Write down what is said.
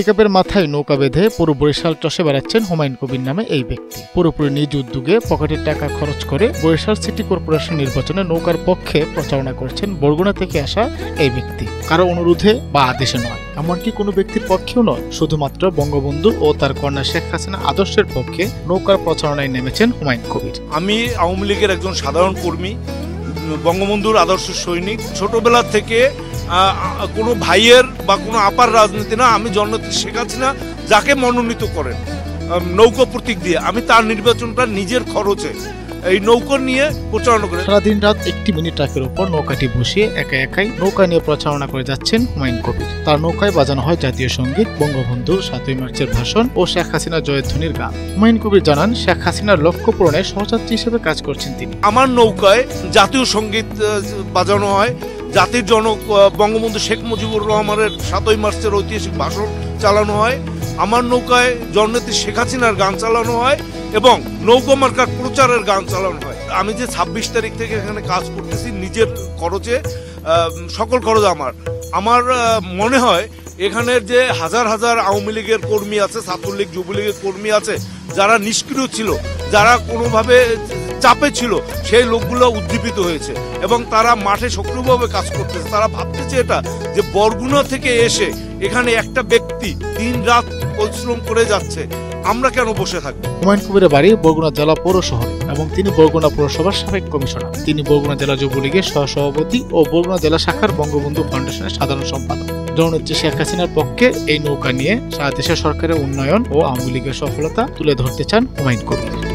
পিকআপের মাথায় নৌকা বেঁধে পুরো বরিশাল চষে বেড়াচ্ছেন হুমায়ুন কবির নামে এই ব্যক্তি। পুরোপুরি নিজ উদ্যোগে পকেটের টাকা খরচ করে বরিশাল সিটি কর্পোরেশন নির্বাচনে নৌকার পক্ষে প্রচারণা করছেন বরগুনা থেকে আসা এই ব্যক্তি। কারও অনুরোধে বা আদেশে নয়, এমনকি কোনো ব্যক্তির পক্ষেও নয়। শুধুমাত্র বঙ্গবন্ধু ও তার কন্যা শেখ হাসিনা আদর্শের পক্ষে নৌকার প্রচারণায় নেমেছেন হুমায়ুন কবির। আমি আওয়ামী লীগের একজন সাধারণ কর্মী, বঙ্গবন্ধুর আদর্শ সৈনিক। ছোটবেলা থেকে কোনো ভাইয়ের বা কোনো আপার রাজনীতি না আমি জন্মতে শেখ হাসিনা যাকে মনোনীত করেন নৌকো প্রতীক দিয়ে আমি তার নির্বাচনটা নিজের খরচে এই নৌকো নিয়ে প্রচারণা করে সারাদিন রাত একটি মিনি ট্রাকের উপর নৌকাটি বসিয়ে একা একাই নৌকা নিয়ে প্রচারণা করে যাচ্ছেন হুমায়ুন কবির। তার নৌকায় বাজানো হয় জাতীয় সংগীত বঙ্গবন্ধুর সাতই মার্চের ভাষণ ও শেখ হাসিনা জয়ধ্বনির গান। হুমায়ুন কবির জানান শেখ হাসিনার লক্ষ্য পূরণে সহযাত্রী হিসেবে কাজ করছেন তিনি। আমার নৌকায় জাতীয় সংগীত বাজানো হয় জাতির জনক বঙ্গবন্ধু শেখ মুজিবুর রহমানের সাতই মার্চের ঐতিহাসিক ভাষণ চালানো হয়। আমার নৌকায় জননেত্রী শেখ হাসিনার গান চালানো হয় এবং নৌকা মার্কার প্রচারের গান চালানো হয়। আমি যে ছাব্বিশ তারিখ থেকে এখানে কাজ করতেছি নিজের খরচে সকল খরচ আমার। আমার মনে হয় এখানের যে হাজার হাজার আওয়ামী লীগের কর্মী আছে, ছাত্রলীগ, যুবলীগের কর্মী আছে, যারা নিষ্ক্রিয় ছিল, যারা কোনোভাবে চাপে ছিল, সেই লোকগুলো উদ্দীপিত হয়েছে। এবং তারা মাঠে সক্রিয়ভাবে কাজ করতেছে। তারা ভাবতেছে এটা, যে বরগুনা থেকে এসে এখানে একটা ব্যক্তি দিন রাত পরিশ্রম করে যাচ্ছে। আমরা কেন বসে থাকব? হুমায়ুন কবিরের বাড়ি বরগুনা জেলা পৌর শহরে এবং তিনি বরগুনা পৌরসভার সাবেক কমিশনার। তিনি বরগুনা জেলা যুবলীগের সহসভাপতি ও বরগুনা জেলা শাখার বঙ্গবন্ধু ফাউন্ডেশনের সাধারণ সম্পাদক। জননেত্রী শেখ হাসিনার পক্ষে এই নৌকা নিয়ে সারা দেশের সরকারের উন্নয়ন ও আওয়ামী লীগের সফলতা তুলে ধরতে চান হুমায়ুন কবির।